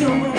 your.